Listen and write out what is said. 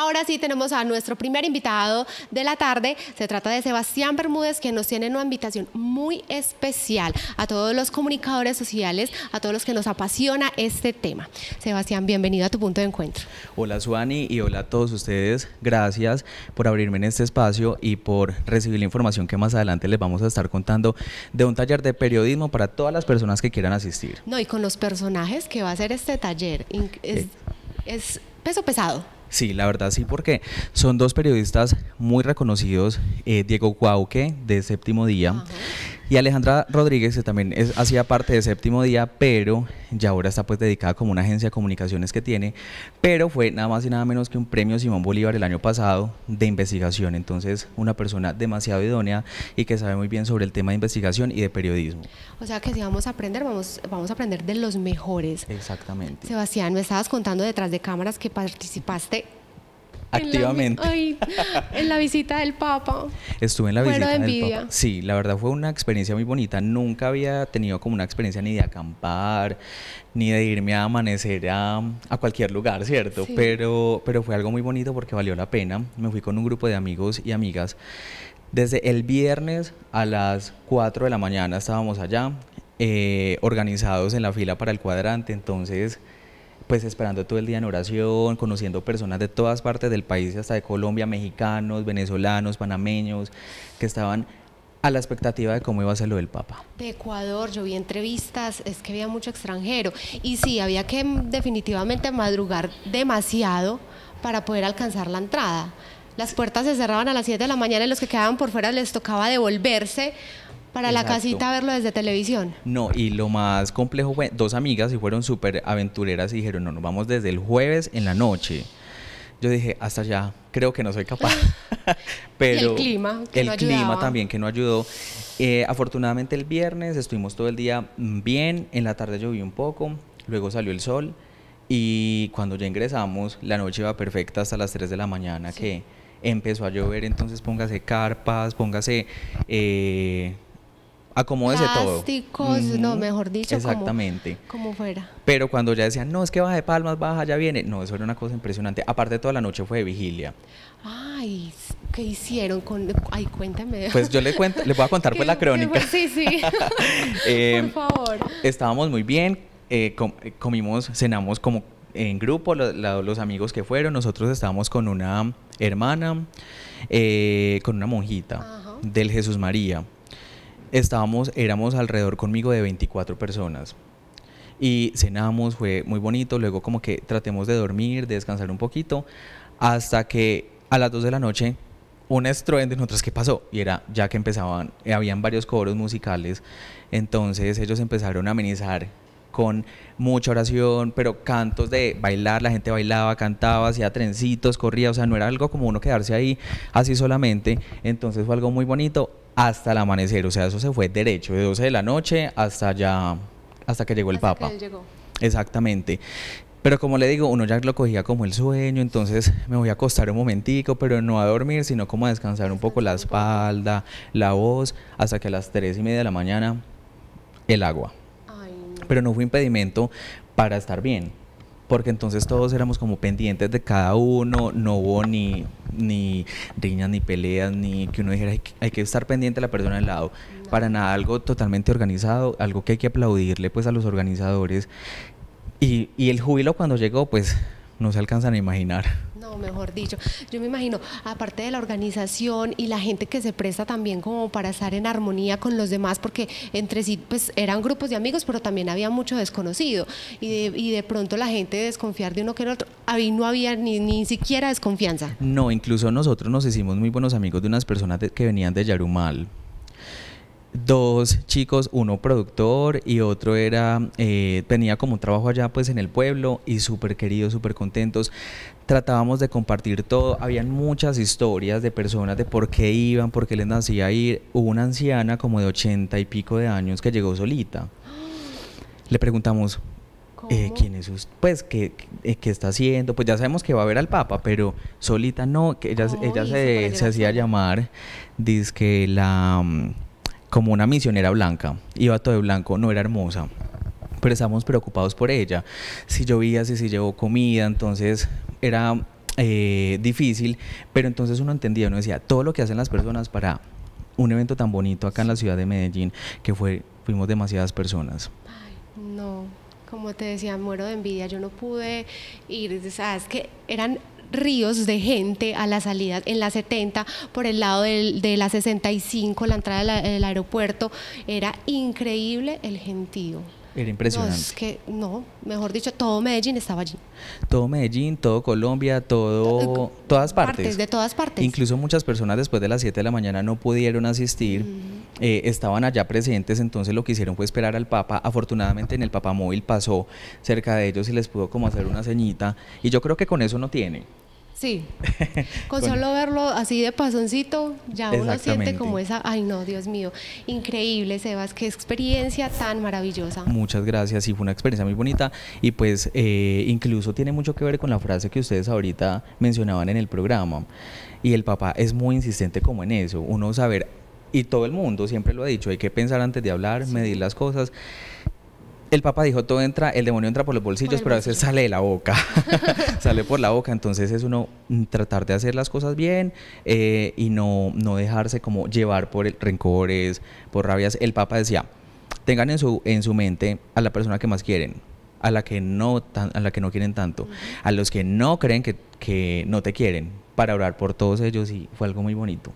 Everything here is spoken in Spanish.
Ahora sí tenemos a nuestro primer invitado de la tarde. Se trata de Sebastián Bermúdez, que nos tiene una invitación muy especial a todos los comunicadores sociales, a todos los que nos apasiona este tema. Sebastián, bienvenido a tu punto de encuentro. Hola Suani y hola a todos ustedes. Gracias por abrirme en este espacio y por recibir la información que más adelante les vamos a estar contando de un taller de periodismo para todas las personas que quieran asistir. No, y con los personajes que va a ser este taller. Es, es peso pesado. Sí, la verdad sí, porque son dos periodistas muy reconocidos, eh, Diego Guauque de Séptimo Día y Alejandra Rodríguez, que también es, hacía parte de Séptimo Día, pero ya ahora está pues dedicada como una agencia de comunicaciones que tiene, pero fue nada más y nada menos que un premio Simón Bolívar el año pasado de investigación, entonces una persona demasiado idónea y que sabe muy bien sobre el tema de investigación y de periodismo. O sea que si vamos a aprender, vamos, vamos a aprender de los mejores. Exactamente. Sebastián, me estabas contando detrás de cámaras que participaste activamente. En la, en la visita del Papa. Estuve en la visita del Papa. Sí, la verdad fue una experiencia muy bonita. Nunca había tenido como una experiencia ni de acampar, ni de irme a amanecer a, a cualquier lugar, ¿cierto? Pero, pero fue algo muy bonito porque valió la pena. Me fui con un grupo de amigos y amigas. Desde el viernes a las 4 de la mañana estábamos allá, eh, organizados en la fila para el cuadrante. Entonces pues esperando todo el día en oración, conociendo personas de todas partes del país, hasta de Colombia, mexicanos, venezolanos, panameños, que estaban a la expectativa de cómo iba a ser lo del Papa. De Ecuador, yo vi entrevistas, es que había mucho extranjero. Y sí, había que definitivamente madrugar demasiado para poder alcanzar la entrada. Las puertas se cerraban a las 7 de la mañana y los que quedaban por fuera les tocaba devolverse para la casita verlo desde televisión. No, y lo más complejo fue, dos amigas y fueron súper aventureras y dijeron, no, nos vamos desde el jueves en la noche. Yo dije, hasta allá, creo que no soy capaz. Pero el clima, que el clima también que no ayudó. Eh, afortunadamente el viernes estuvimos todo el día bien, en la tarde llovió un poco, luego salió el sol y cuando ya ingresamos, la noche iba perfecta hasta las 3 de la mañana que empezó a llover, entonces póngase carpas, póngase... Eh, acomódese todo. Plásticos, no, mejor dicho. Exactamente. Como, fuera. Pero cuando ya decían, no, es que baja de palmas, baja, ya viene. No, eso era una cosa impresionante. Aparte, toda la noche fue de vigilia. Ay, ¿qué hicieron con.? Ay, cuéntame. Pues yo le, cuento, le voy a contar pues la crónica. Sí, sí. eh, Por favor. Estábamos muy bien, eh, comimos, cenamos como en grupo, los amigos que fueron. Nosotros estábamos con una hermana, eh, con una monjita del Jesús María estábamos, éramos alrededor conmigo de 24 personas. Y cenamos, fue muy bonito, luego como que tratemos de dormir, de descansar un poquito, hasta que a las 2 de la noche un estruendo, nosotros, ¿qué pasó? Y era ya que empezaban, habían varios coros musicales, entonces ellos empezaron a amenizar con mucha oración, pero cantos de bailar, la gente bailaba, cantaba, hacía trencitos, corría, o sea, no era algo como uno quedarse ahí así solamente, entonces fue algo muy bonito hasta el amanecer, o sea, eso se fue derecho, de 12 de la noche hasta ya, hasta que llegó el Papa. Exactamente. Pero como le digo, uno ya lo cogía como el sueño, entonces me voy a acostar un momentico, pero no a dormir, sino como a descansar un poco la espalda, la voz, hasta que a las 3 y media de la mañana el agua. Pero no fue impedimento para estar bien porque entonces todos éramos como pendientes de cada uno, no hubo ni, ni riñas, ni peleas, ni que uno dijera hay que, estar pendiente de la persona al lado. Para nada, algo totalmente organizado, algo que hay que aplaudirle pues a los organizadores. Y, y el júbilo cuando llegó, pues no se alcanzan a imaginar mejor dicho. Yo me imagino, aparte de la organización y la gente que se presta también como para estar en armonía con los demás, porque entre sí pues eran grupos de amigos, pero también había mucho desconocido y de, y de pronto la gente desconfiar de uno que el otro, ahí no había ni, ni siquiera desconfianza. No, incluso nosotros nos hicimos muy buenos amigos de unas personas que venían de Yarumal dos chicos, uno productor y otro era, eh, tenía como un trabajo allá pues en el pueblo y súper queridos, súper contentos. Tratábamos de compartir todo, habían muchas historias de personas de por qué iban, por qué les nacía ir. Hubo una anciana como de ochenta y pico de años que llegó solita. Le preguntamos, eh, ¿quién es usted? Pues, ¿qué, eh, ¿qué, está haciendo? Pues ya sabemos que va a ver al Papa, pero solita no, que ella, ella se, se hacía llamar, dice que la mm, como una misionera blanca, iba todo de blanco, no era hermosa, pero estábamos preocupados por ella. Si llovía, si, si llevó comida, entonces era eh, difícil, pero entonces uno entendía, uno decía, todo lo que hacen las personas para un evento tan bonito acá en la ciudad de Medellín, que fue, fuimos demasiadas personas. Ay, no, como te decía, muero de envidia, yo no pude ir, sabes que eran ríos de gente a la salida en la 70 por el lado de la 65, la entrada del aeropuerto, era increíble el gentío. Era impresionante. No, es que no, mejor dicho, todo Medellín estaba allí. Todo Medellín, todo Colombia, todo, todas partes. De todas partes. Incluso muchas personas después de las 7 de la mañana no pudieron asistir, eh, estaban allá presentes, entonces lo que hicieron fue esperar al Papa. Afortunadamente en el Papa Móvil pasó cerca de ellos y les pudo como hacer una ceñita. Y yo creo que con eso no tiene. Sí, con solo verlo así de pasoncito, ya uno siente como esa, ay no, Dios mío, increíble, Sebas, qué experiencia tan maravillosa. Muchas gracias, sí, fue una experiencia muy bonita y pues eh, incluso tiene mucho que ver con la frase que ustedes ahorita mencionaban en el programa y el papá es muy insistente como en eso, uno saber, y todo el mundo siempre lo ha dicho, hay que pensar antes de hablar, medir las cosas el Papa dijo, todo entra, el demonio entra por los bolsillos, pero a veces sale de la boca, sale por la boca, entonces es uno mm, tratar de hacer las cosas bien eh, y no, no dejarse como llevar por el, rencores, por rabias. El Papa decía, tengan en su, en su mente a la persona que más quieren, a la que no, a la que no quieren tanto, a los que no creen que, que no te quieren, para orar por todos ellos y fue algo muy bonito.